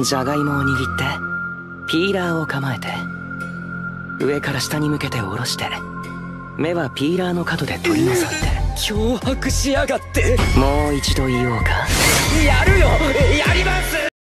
じゃがいもを握ってピーラーを構えて上から下に向けて下ろして目はピーラーの角で取り除いて脅迫しやがって。もう一度言おうか。やるよ。